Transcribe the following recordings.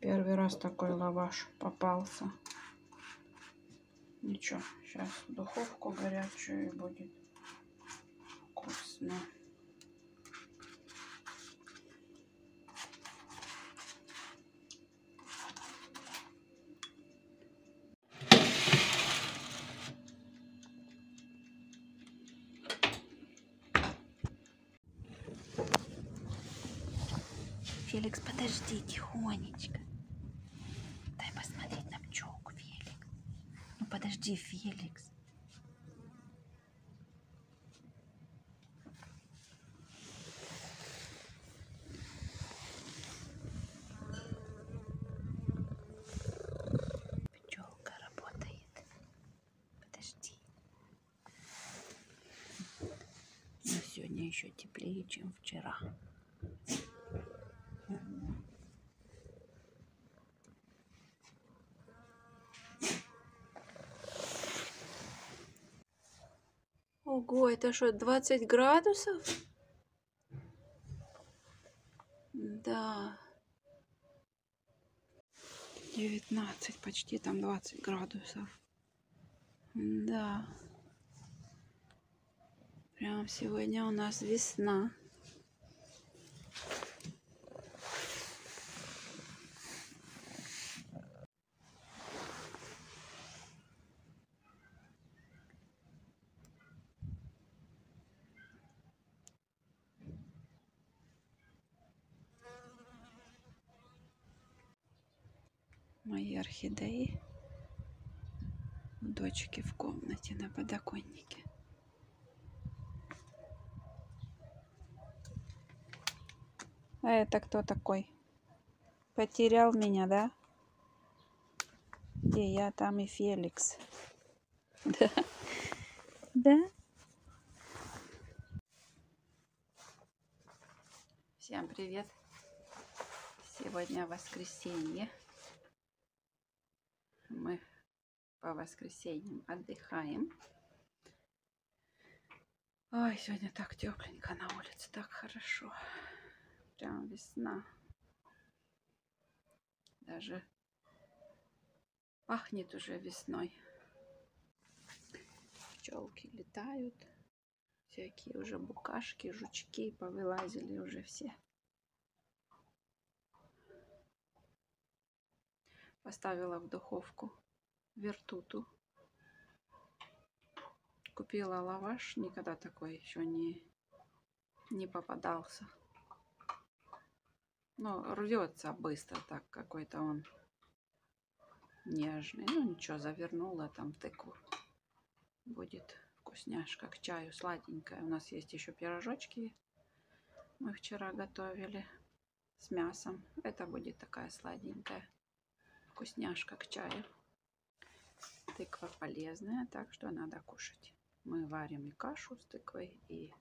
Первый раз такой лаваш попался. Ничего, сейчас духовку горячую будет вкусно. Феликс, подожди, тихонечко. Дай посмотреть на пчелку, Феликс. Ну подожди, Феликс. Пчелка работает. Подожди. Но сегодня еще теплее, чем вчера. Ого, это что, 20 градусов? Да. 19, почти там 20 градусов. Да. Прям сегодня у нас весна. Мои орхидеи у дочки в комнате на подоконнике. А это кто такой? Потерял меня, да? Где я, там и Феликс. Да. Да? Всем привет. Сегодня воскресенье мы по воскресеньям отдыхаем. Ой, сегодня так тепленько на улице, так хорошо. Прям весна. Даже пахнет уже весной. Пчелки летают. Всякие уже букашки, жучки повылазили уже все. Поставила в духовку вертуту. Купила лаваш, никогда такой еще не, не попадался. Но рвется быстро так, какой-то он нежный. Ну ничего, завернула там тыкву. Будет вкусняшка к чаю, сладенькая. У нас есть еще пирожочки. Мы вчера готовили с мясом. Это будет такая сладенькая вкусняшка к чаю. Тыква полезная, так что надо кушать. Мы варим и кашу с тыквой, и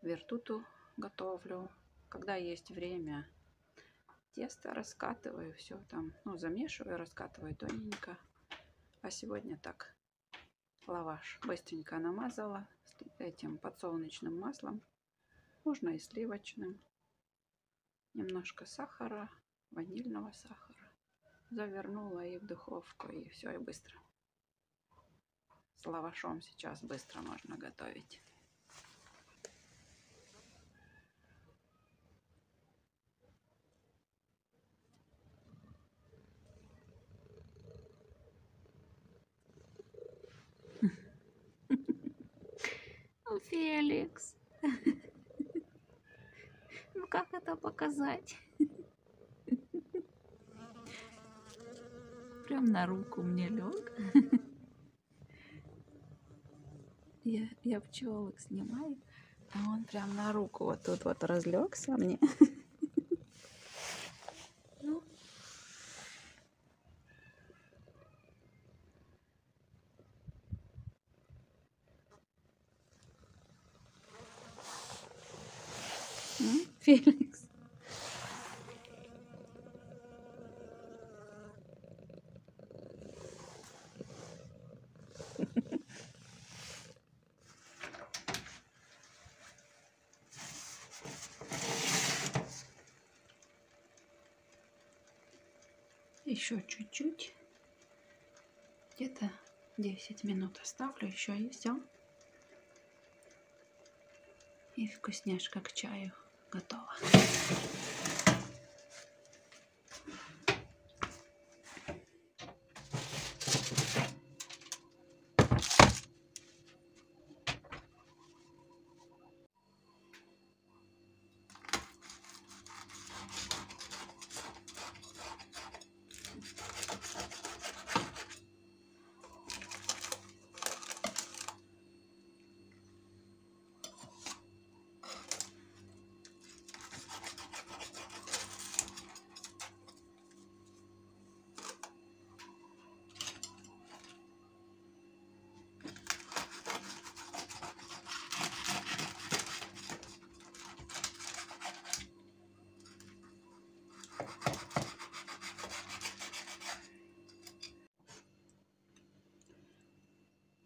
вертуту готовлю. Когда есть время, тесто раскатываю, все там, ну, замешиваю, раскатываю тоненько. А сегодня так, лаваш быстренько намазала этим подсолнечным маслом. Можно и сливочным. Немножко сахара, ванильного сахара завернула и в духовку, и все, и быстро. С лавашом сейчас быстро можно готовить. Феликс. Ну, как это показать? Прям на руку мне лег. Я, я пчелок снимаю, а он прям на руку вот тут вот разлегся мне. Ну. Феликс. Еще чуть-чуть. Где-то 10 минут оставлю еще и все. И вкусняшка к чаю готова.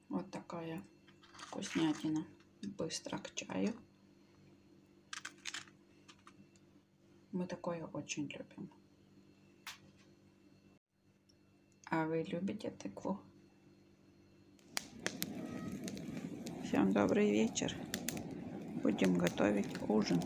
Вот такая вкуснятина. Быстро к чаю. Мы такое очень любим. А вы любите тыкву? Всем добрый вечер. Будем готовить ужин.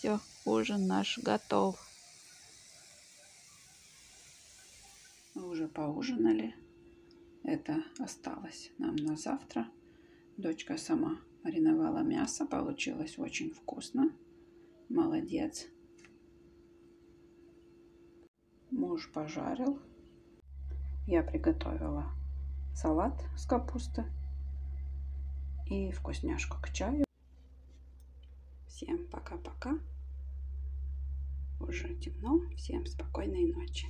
Все, ужин наш готов. Мы уже поужинали. Это осталось нам на завтра. Дочка сама мариновала мясо. Получилось очень вкусно. Молодец. Муж пожарил. Я приготовила салат с капусты и вкусняшку к чаю. Всем пока-пока. Уже темно. Всем спокойной ночи.